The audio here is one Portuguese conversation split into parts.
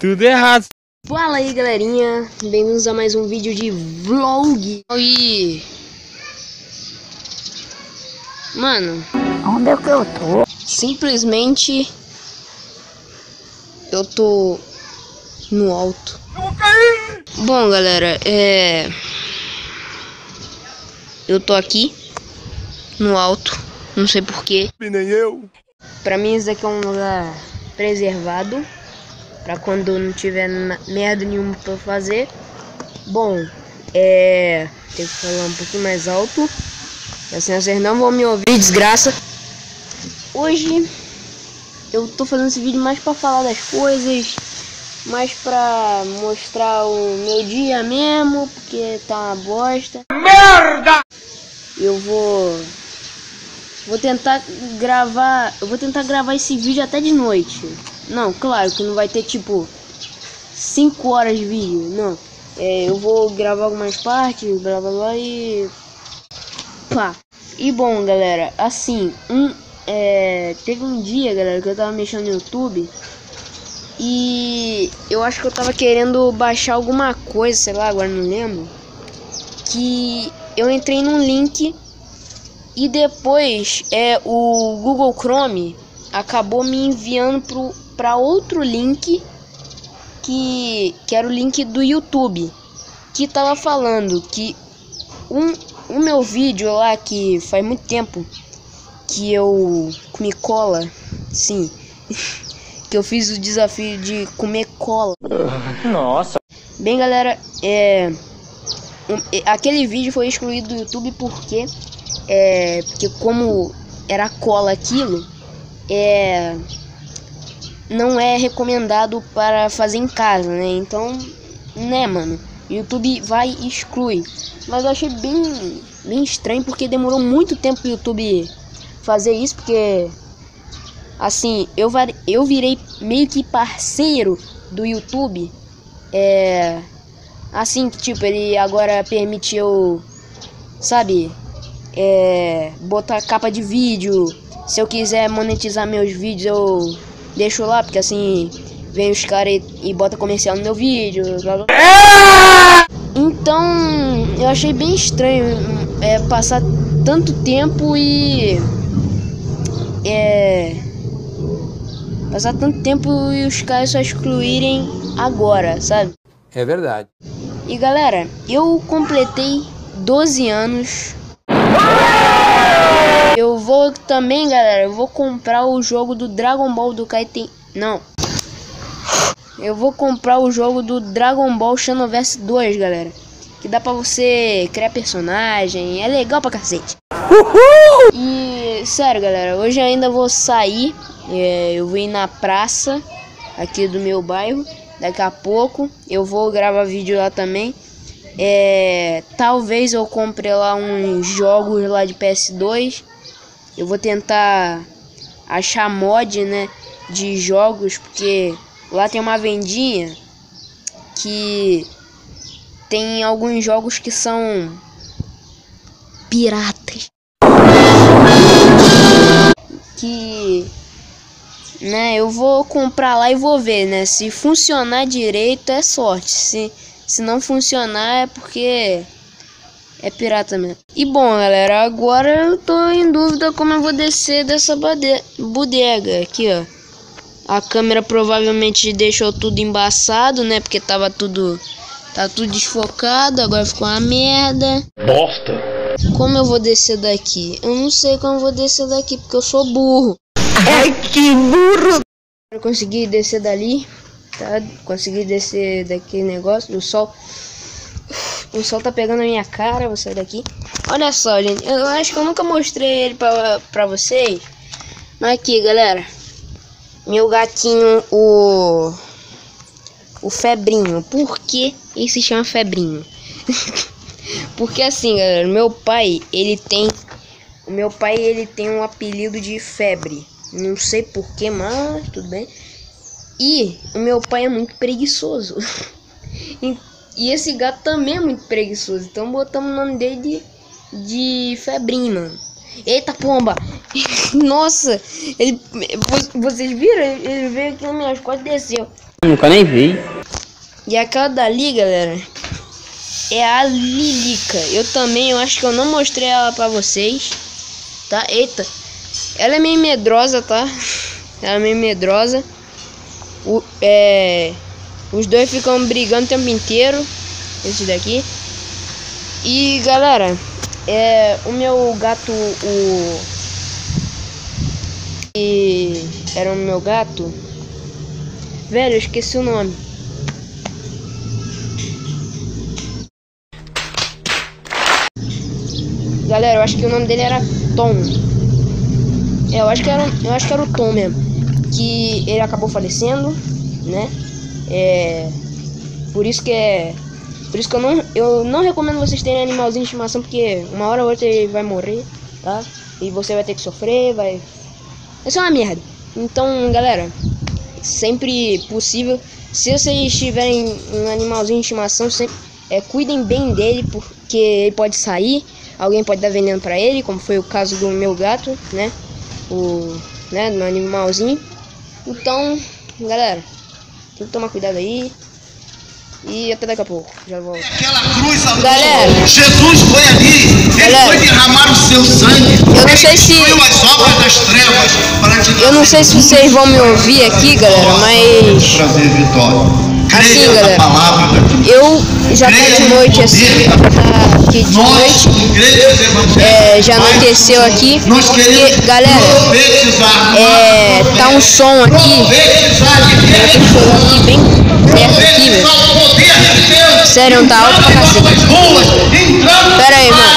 Tudo errado. Fala aí galerinha, bem-vindos a mais um vídeo de vlog. E... Mano. Onde é que eu tô? Simplesmente Eu tô No alto. Bom galera, é... Eu tô aqui No alto Não sei porquê. Nem eu. Pra mim esse daqui é um lugar preservado. Pra quando não tiver merda nenhuma pra fazer. Bom, é... Tem que falar um pouquinho mais alto. Assim vocês não vão me ouvir, desgraça. Hoje eu tô fazendo esse vídeo mais pra falar das coisas Mais pra mostrar o meu dia mesmo Porque tá uma bosta. Merda! Eu vou Vou tentar gravar. Eu vou tentar gravar esse vídeo até de noite. Não, claro que não vai ter tipo 5 horas de vídeo. Não. É, eu vou gravar algumas partes, blá blá blá e. Pá. E bom, galera, assim, um. É, teve um dia, galera, que eu tava mexendo no YouTube. E eu acho que eu tava querendo baixar alguma coisa, sei lá, agora não lembro. Que eu entrei num link e depois é o Google Chrome acabou me enviando para outro link que, que era o link do YouTube que tava falando que um o meu vídeo lá que faz muito tempo que eu comi cola, sim, que eu fiz o desafio de comer cola. Nossa. Bem, galera, é um- aquele vídeo foi excluído do YouTube porque é porque como era cola aquilo, é não é recomendado para fazer em casa, né? Então, né, mano, o YouTube vai e exclui. Mas eu achei bem bem estranho porque demorou muito tempo pro YouTube fazer isso, porque assim, eu eu virei meio que parceiro do YouTube. É assim que tipo ele agora permitiu, sabe, é, botar capa de vídeo. Se eu quiser monetizar meus vídeos, eu deixo lá, porque assim vem os caras e, e bota comercial no meu vídeo. blá, blá. Então eu achei bem estranho é, passar tanto tempo e é passar tanto tempo e os caras só excluírem agora, sabe? É verdade E galera, eu completei 12 anos. Eu vou também, galera, eu vou comprar o jogo do Dragon Ball do Kaiten. Não. Eu vou comprar o jogo do Dragon Ball Xenoverse 2, galera. Que dá pra você criar personagem, é legal pra cacete. E sério, galera, hoje ainda vou sair. é, eu ir na praça aqui do meu bairro. Daqui a pouco eu vou gravar vídeo lá também. É, talvez eu compre lá uns jogos lá de PS2. Eu vou tentar achar mod, né, de jogos, porque lá tem uma vendinha que tem alguns jogos que são piratas. Que né, eu vou comprar lá e vou ver, né? Se funcionar direito é sorte. Se, se não funcionar é porque é pirata mesmo. E bom, galera, agora eu tô em dúvida como eu vou descer dessa bodega aqui, ó. A câmera provavelmente deixou tudo embaçado, né? Porque tava tudo tá tudo desfocado, agora ficou uma merda. Bosta. Como eu vou descer daqui? Eu não sei como eu vou descer daqui porque eu sou burro. Ai, que burro! Eu consegui descer dali, tá? Consegui descer daquele negócio do sol. O sol tá pegando na minha cara, vou sair daqui. Olha só, gente, eu acho que eu nunca mostrei ele pra, pra vocês. Mas aqui, galera. Meu gatinho, o... O Febrinho. Por que ele se chama Febrinho? Porque assim, galera, meu pai, ele tem... O meu pai, ele tem um apelido de Febre. Não sei porquê, mas tudo bem. E o meu pai é muito preguiçoso. e, e esse gato também é muito preguiçoso. Então botamos o nome dele de, de mano. Eita pomba! Nossa! Ele. vo- Vocês viram? Ele veio aqui nas minhas costas e desceu. Nunca nem vi. E aquela dali, galera, é a Lilica. Eu também, eu acho que eu não mostrei ela pra vocês, tá? Eita, ela é meio medrosa, tá? Ela é meio medrosa. O, é, os dois ficam brigando o tempo inteiro, esse daqui. E galera, é o meu gato, o e era o meu gato. Velho, eu esqueci o nome. Galera, eu acho que o nome dele era Tom. É, eu acho que era, eu acho que era o Tom mesmo. Que ele acabou falecendo, né? É, por isso que é, por isso que eu não, eu não recomendo vocês terem animalzinho de estimação porque uma hora ou outra ele vai morrer, tá? E você vai ter que sofrer, vai, vai ser uma merda. Então, galera, sempre possível, se vocês tiverem um animalzinho de estimação, sempre, é, cuidem bem dele porque ele pode sair alguém pode dar veneno pra ele, como foi o caso do meu gato, né? O, né, do meu animalzinho. Então, galera, tem que tomar cuidado aí. E até daqui a pouco, já volto. Aquela cruz. Galera. Jesus foi ali. Ele Galera. foi derramar o seu sangue. Eu não Ele sei se- Eu não sei se vocês vão me ouvir aqui, galera, mas trazer vitória. Assim, Creia na galera. palavra eu já tá de noite assim, tá aqui de noite. É, já anoiteceu aqui, nós porque, queremos galera, é, tá um som aqui, Deus. tô chegando aqui bem perto aqui, velho. Sério, tá alto pra cacete. Pera aí, no mano.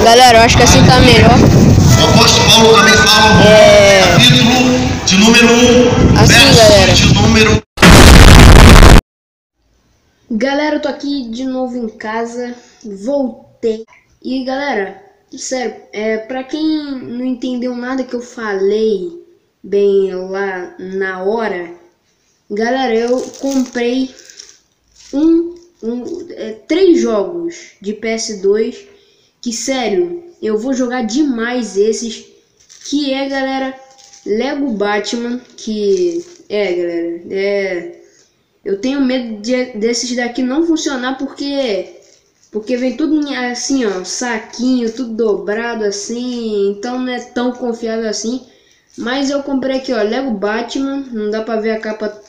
é. Galera, eu acho que assim tá melhor. O apóstolo Paulo também fala no É. número 1, Assim, verso galera. número Galera, eu tô aqui de novo em casa, voltei. E galera, sério, é, pra quem não entendeu nada que eu falei bem lá na hora, galera, eu comprei um, um é, três jogos de PS2 que sério, eu vou jogar demais esses, que é, galera, Lego Batman, que é, galera, é eu tenho medo de, desses daqui não funcionar porque porque vem tudo assim, ó, saquinho, tudo dobrado assim, então não é tão confiável assim. Mas eu comprei aqui, ó, Lego Batman, não dá pra ver a capa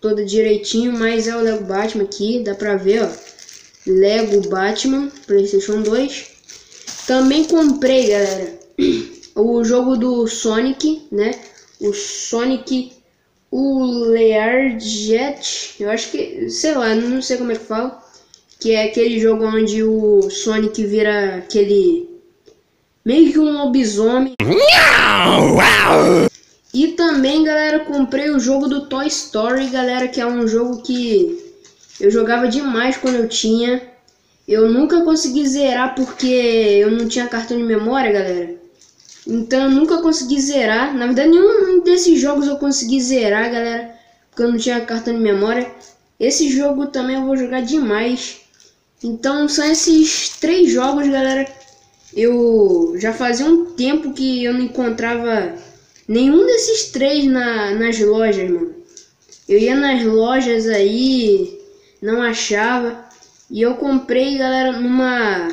toda direitinho, mas é o Lego Batman aqui, dá pra ver, ó. Lego Batman, PlayStation 2. Também comprei, galera, o jogo do Sonic, né? O Sonic o Learjet, eu acho que, sei lá, não sei como é que fala, que é aquele jogo onde o Sonic vira aquele meio que um lobisomem. E também, galera, comprei o jogo do Toy Story, galera, que é um jogo que eu jogava demais quando eu tinha. Eu nunca consegui zerar porque eu não tinha cartão de memória, galera. Então eu nunca consegui zerar. Na verdade, nenhum desses jogos eu consegui zerar, galera. Porque eu não tinha cartão de memória. Esse jogo também eu vou jogar demais. Então são esses três jogos, galera. Eu já fazia um tempo que eu não encontrava nenhum desses três na, nas lojas, mano. Eu ia nas lojas aí, não achava. E eu comprei, galera, numa,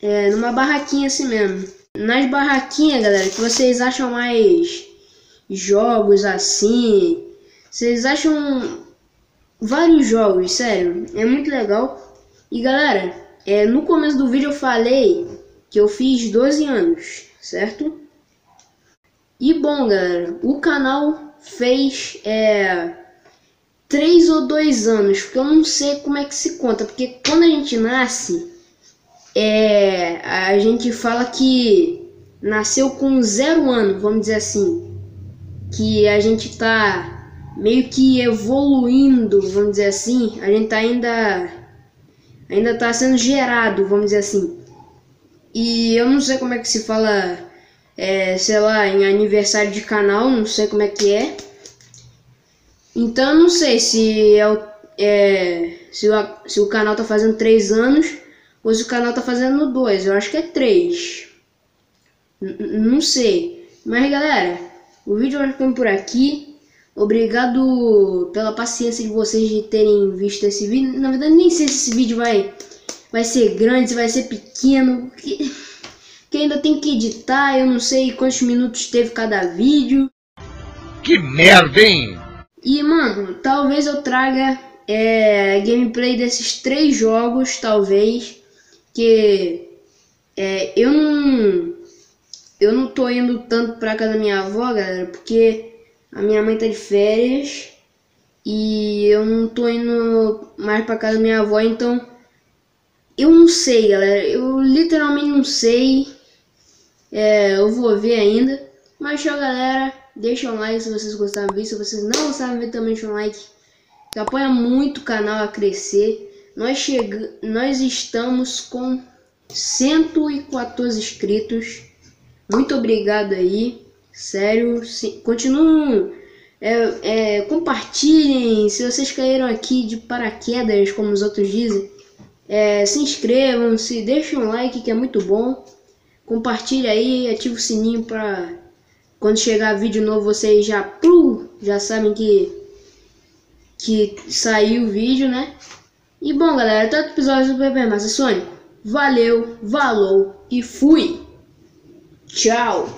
é, numa barraquinha assim mesmo. Nas barraquinhas, galera, que vocês acham mais jogos assim. Vocês acham vários jogos, sério. É muito legal. E galera, é, no começo do vídeo eu falei que eu fiz 12 anos, certo? E bom, galera, o canal fez é, 3 ou 2 anos, porque eu não sei como é que se conta, porque quando a gente nasce, é, a gente fala que nasceu com zero ano, vamos dizer assim, que a gente tá meio que evoluindo, vamos dizer assim, a gente tá ainda ainda tá sendo gerado, vamos dizer assim. E eu não sei como é que se fala, é, sei lá, em aniversário de canal, não sei como é que é. Então não sei se é o, é, se, o, se o canal tá fazendo 3 anos se o canal tá fazendo 2. Eu acho que é 3. Não sei. Mas galera, o vídeo vai ficando por aqui. Obrigado pela paciência de vocês de terem visto esse vídeo. Na verdade, nem sei se esse vídeo vai, vai ser grande, se vai ser pequeno. Que, que ainda tem que editar. Eu não sei quantos minutos teve cada vídeo. Que merda, hein? E, mano, talvez eu traga é, gameplay desses três jogos, talvez. Que é, eu não. Eu não tô indo tanto pra casa da minha avó, galera, porque a minha mãe tá de férias. E eu não tô indo mais pra casa da minha avó, então. Eu não sei, galera. Eu literalmente não sei. É, eu vou ver ainda. Mas tchau, galera. Deixa um like se vocês gostaram do vídeo. Se vocês não gostaram também deixa um like. Que apoia muito o canal a crescer. Nós, chega... Nós estamos com 114 inscritos. Muito obrigado aí. Sério. Continuem. É, é, compartilhem. Se vocês caíram aqui de paraquedas, como os outros dizem. É, se inscrevam, se deixem um like que é muito bom. Compartilhe aí, ative o sininho para quando chegar vídeo novo vocês já já sabem que que saiu o vídeo, né? E bom, galera, até o episódio do Bebê Massa Sônico. Valeu, valou e fui. Tchau.